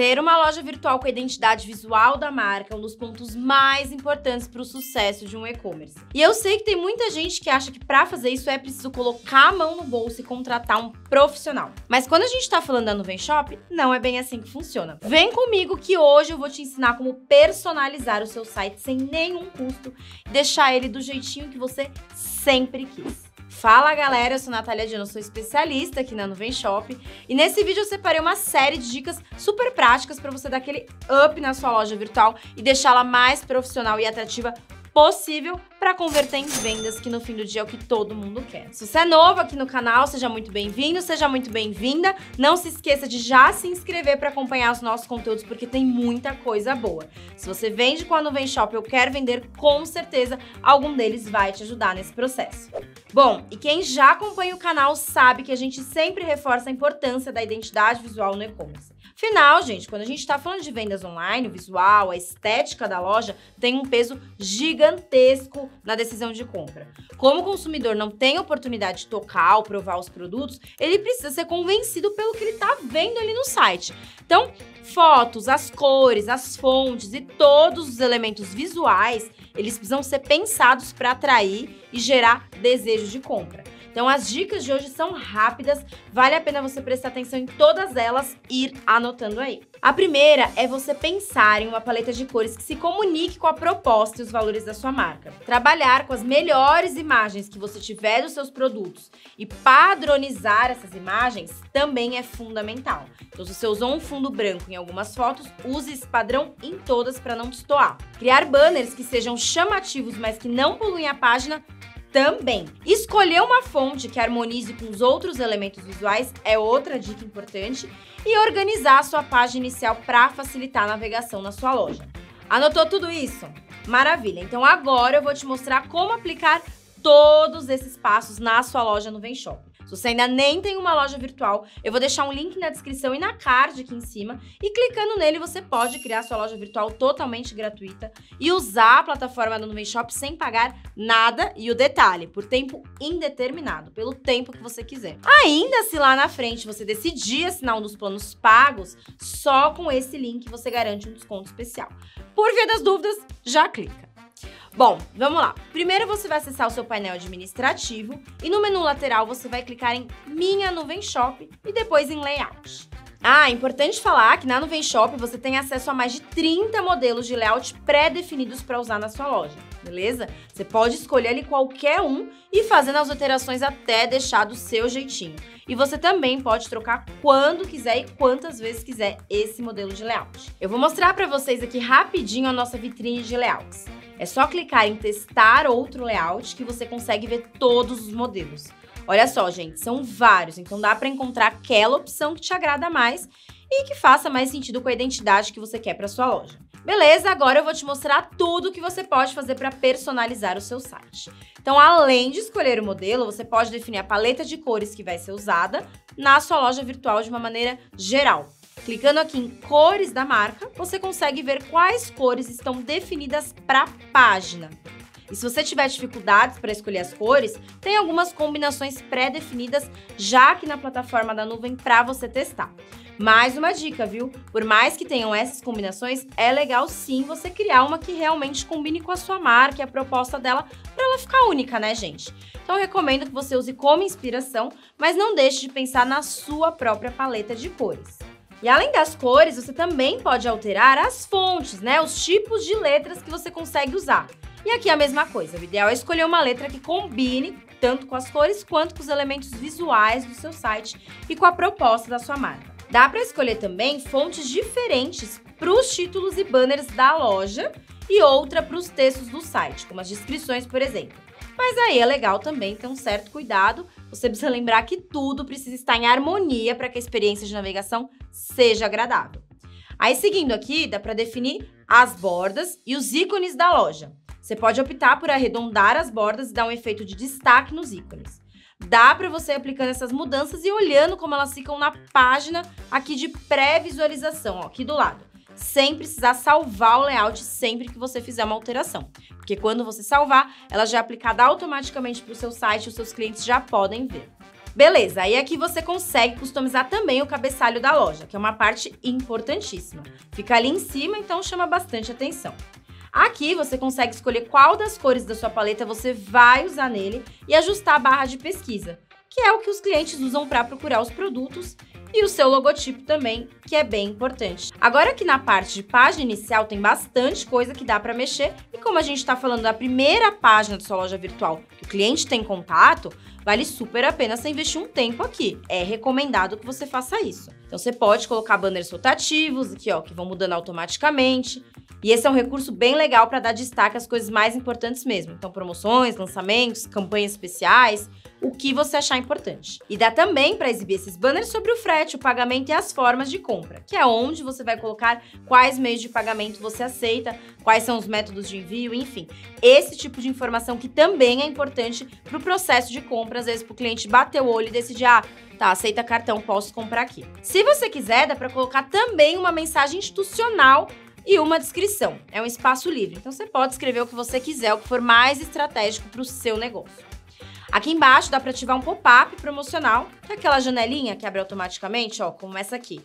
Ter uma loja virtual com a identidade visual da marca é um dos pontos mais importantes para o sucesso de um e-commerce. E eu sei que tem muita gente que acha que para fazer isso é preciso colocar a mão no bolso e contratar um profissional. Mas quando a gente está falando da Nuvem Shop, não é bem assim que funciona. Vem comigo que hoje eu vou te ensinar como personalizar o seu site sem nenhum custo e deixar ele do jeitinho que você sempre quis. Fala galera, eu sou Natália Diano, sou especialista aqui na Nuvem Shop. E nesse vídeo eu separei uma série de dicas super práticas para você dar aquele up na sua loja virtual e deixá-la mais profissional e atrativa possível para converter em vendas, que no fim do dia é o que todo mundo quer. Se você é novo aqui no canal, seja muito bem-vindo, seja muito bem-vinda. Não se esqueça de já se inscrever para acompanhar os nossos conteúdos, porque tem muita coisa boa. Se você vende com a Nuvem Shop ou quer vender, com certeza algum deles vai te ajudar nesse processo. Bom, e quem já acompanha o canal sabe que a gente sempre reforça a importância da identidade visual no e-commerce. Final, gente, quando a gente está falando de vendas online, o visual, a estética da loja tem um peso gigantesco na decisão de compra. Como o consumidor não tem oportunidade de tocar ou provar os produtos, ele precisa ser convencido pelo que ele está vendo ali no site. Então, fotos, as cores, as fontes e todos os elementos visuais, eles precisam ser pensados para atrair e gerar desejo de compra. Então as dicas de hoje são rápidas, vale a pena você prestar atenção em todas elas e ir anotando aí. A primeira é você pensar em uma paleta de cores que se comunique com a proposta e os valores da sua marca. Trabalhar com as melhores imagens que você tiver dos seus produtos e padronizar essas imagens também é fundamental. Então, se você usou um fundo branco em algumas fotos, use esse padrão em todas para não destoar. Criar banners que sejam chamativos, mas que não poluem a página também. Escolher uma fonte que harmonize com os outros elementos visuais é outra dica importante e organizar a sua página inicial para facilitar a navegação na sua loja. Anotou tudo isso? Maravilha! Então agora eu vou te mostrar como aplicar todos esses passos na sua loja no Shop. Se você ainda nem tem uma loja virtual, eu vou deixar um link na descrição e na card aqui em cima. E clicando nele, você pode criar sua loja virtual totalmente gratuita e usar a plataforma do Nuvem Shop sem pagar nada. E o detalhe, por tempo indeterminado, pelo tempo que você quiser. Ainda se lá na frente você decidir assinar um dos planos pagos, só com esse link você garante um desconto especial. Por via das dúvidas, já clica. Bom, vamos lá. Primeiro você vai acessar o seu painel administrativo e no menu lateral você vai clicar em Minha Nuvem Shop e depois em Layout. Ah, importante falar que na Nuvem Shop você tem acesso a mais de 30 modelos de layout pré-definidos para usar na sua loja, beleza? Você pode escolher ali qualquer um e fazendo as alterações até deixar do seu jeitinho. E você também pode trocar quando quiser e quantas vezes quiser esse modelo de layout. Eu vou mostrar para vocês aqui rapidinho a nossa vitrine de layouts. É só clicar em testar outro layout que você consegue ver todos os modelos. Olha só, gente, são vários, então dá para encontrar aquela opção que te agrada mais e que faça mais sentido com a identidade que você quer para sua loja. Beleza, agora eu vou te mostrar tudo o que você pode fazer para personalizar o seu site. Então, além de escolher o modelo, você pode definir a paleta de cores que vai ser usada na sua loja virtual de uma maneira geral. Clicando aqui em cores da marca, você consegue ver quais cores estão definidas para a página. E se você tiver dificuldades para escolher as cores, tem algumas combinações pré-definidas já aqui na plataforma da nuvem para você testar. Mais uma dica, viu? Por mais que tenham essas combinações, é legal sim você criar uma que realmente combine com a sua marca e a proposta dela para ela ficar única, né, gente? Então eu recomendo que você use como inspiração, mas não deixe de pensar na sua própria paleta de cores. E além das cores, você também pode alterar as fontes, né? Os tipos de letras que você consegue usar. E aqui é a mesma coisa, o ideal é escolher uma letra que combine tanto com as cores quanto com os elementos visuais do seu site e com a proposta da sua marca. Dá para escolher também fontes diferentes para os títulos e banners da loja e outra para os textos do site, como as descrições, por exemplo. Mas aí é legal também ter um certo cuidado. Você precisa lembrar que tudo precisa estar em harmonia para que a experiência de navegação seja agradável. Aí, seguindo aqui, dá para definir as bordas e os ícones da loja. Você pode optar por arredondar as bordas e dar um efeito de destaque nos ícones. Dá para você aplicando essas mudanças e olhando como elas ficam na página aqui de pré-visualização, aqui do lado sem precisar salvar o layout sempre que você fizer uma alteração. Porque quando você salvar, ela já é aplicada automaticamente para o seu site e os seus clientes já podem ver. Beleza, aí aqui você consegue customizar também o cabeçalho da loja, que é uma parte importantíssima. Fica ali em cima, então chama bastante atenção. Aqui você consegue escolher qual das cores da sua paleta você vai usar nele e ajustar a barra de pesquisa, que é o que os clientes usam para procurar os produtos e o seu logotipo também, que é bem importante. Agora aqui na parte de página inicial tem bastante coisa que dá para mexer e como a gente está falando da primeira página da sua loja virtual que o cliente tem contato, vale super a pena você investir um tempo aqui. É recomendado que você faça isso. Então você pode colocar banners rotativos aqui, ó, que vão mudando automaticamente. E esse é um recurso bem legal para dar destaque às coisas mais importantes mesmo. Então, promoções, lançamentos, campanhas especiais, o que você achar importante. E dá também para exibir esses banners sobre o frete, o pagamento e as formas de compra, que é onde você vai colocar quais meios de pagamento você aceita, quais são os métodos de envio, enfim. Esse tipo de informação que também é importante para o processo de compra, às vezes para o cliente bater o olho e decidir, ah, tá, aceita cartão, posso comprar aqui. Se você quiser, dá para colocar também uma mensagem institucional e uma descrição. É um espaço livre, então você pode escrever o que você quiser, o que for mais estratégico para o seu negócio. Aqui embaixo dá para ativar um pop-up promocional, que é aquela janelinha que abre automaticamente, ó, como essa aqui.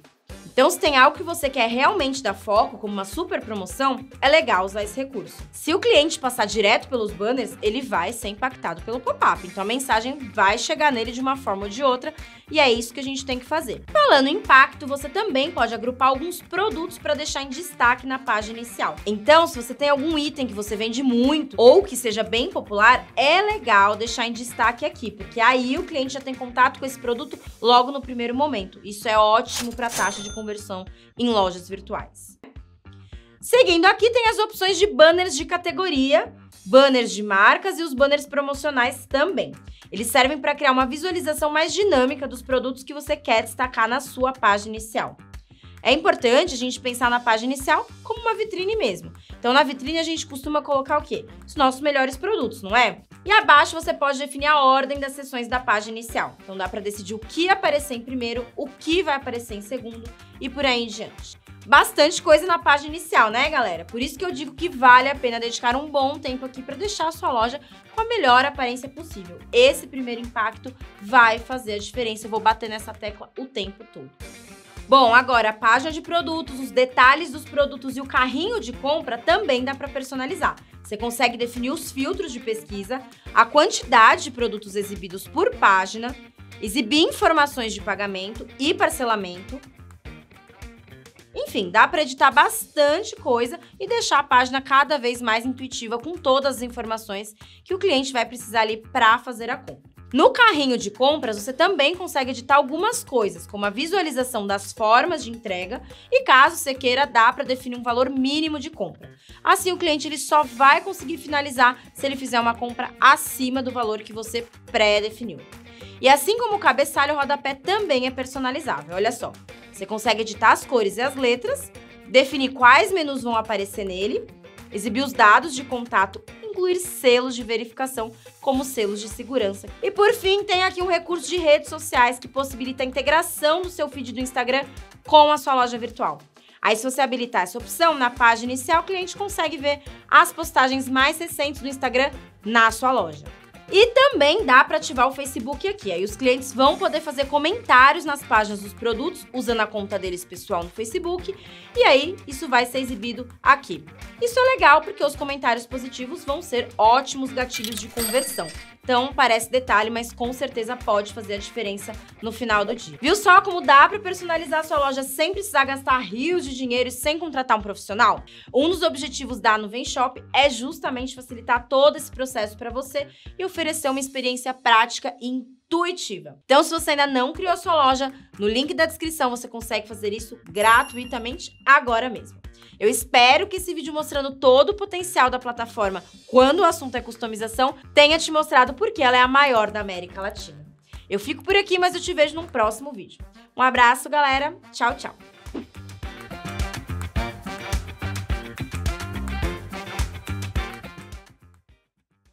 Então, se tem algo que você quer realmente dar foco, como uma super promoção, é legal usar esse recurso. Se o cliente passar direto pelos banners, ele vai ser impactado pelo pop-up. Então, a mensagem vai chegar nele de uma forma ou de outra, e é isso que a gente tem que fazer. Falando em impacto, você também pode agrupar alguns produtos para deixar em destaque na página inicial. Então, se você tem algum item que você vende muito ou que seja bem popular, é legal deixar em destaque aqui, porque aí o cliente já tem contato com esse produto logo no primeiro momento. Isso é ótimo para a taxa de conversão conversão em lojas virtuais. Seguindo aqui tem as opções de banners de categoria, banners de marcas e os banners promocionais também. Eles servem para criar uma visualização mais dinâmica dos produtos que você quer destacar na sua página inicial. É importante a gente pensar na página inicial como uma vitrine mesmo. Então, na vitrine a gente costuma colocar o quê? Os nossos melhores produtos, não é? E abaixo você pode definir a ordem das seções da página inicial. Então, dá para decidir o que aparecer em primeiro, o que vai aparecer em segundo e por aí em diante. Bastante coisa na página inicial, né, galera? Por isso que eu digo que vale a pena dedicar um bom tempo aqui para deixar a sua loja com a melhor aparência possível. Esse primeiro impacto vai fazer a diferença. Eu vou bater nessa tecla o tempo todo. Bom, agora a página de produtos, os detalhes dos produtos e o carrinho de compra também dá para personalizar. Você consegue definir os filtros de pesquisa, a quantidade de produtos exibidos por página, exibir informações de pagamento e parcelamento. Enfim, dá para editar bastante coisa e deixar a página cada vez mais intuitiva com todas as informações que o cliente vai precisar ali para fazer a compra. No carrinho de compras, você também consegue editar algumas coisas, como a visualização das formas de entrega e, caso você queira, dá para definir um valor mínimo de compra. Assim, o cliente ele só vai conseguir finalizar se ele fizer uma compra acima do valor que você pré-definiu. E assim como o cabeçalho, o rodapé também é personalizável. Olha só, você consegue editar as cores e as letras, definir quais menus vão aparecer nele, exibir os dados de contato incluir selos de verificação como selos de segurança. E por fim, tem aqui um recurso de redes sociais que possibilita a integração do seu feed do Instagram com a sua loja virtual. Aí, se você habilitar essa opção, na página inicial, o cliente consegue ver as postagens mais recentes do Instagram na sua loja. E também dá para ativar o Facebook aqui. Aí os clientes vão poder fazer comentários nas páginas dos produtos usando a conta deles pessoal no Facebook. E aí isso vai ser exibido aqui. Isso é legal porque os comentários positivos vão ser ótimos gatilhos de conversão. Então, parece detalhe, mas com certeza pode fazer a diferença no final do dia. Viu só como dá para personalizar sua loja sem precisar gastar rios de dinheiro e sem contratar um profissional? Um dos objetivos da Nuvem Shop é justamente facilitar todo esse processo para você e oferecer uma experiência prática e intuitiva. Então, se você ainda não criou sua loja, no link da descrição você consegue fazer isso gratuitamente agora mesmo. Eu espero que esse vídeo mostrando todo o potencial da plataforma quando o assunto é customização tenha te mostrado porque ela é a maior da América Latina. Eu fico por aqui, mas eu te vejo num próximo vídeo. Um abraço, galera. Tchau, tchau.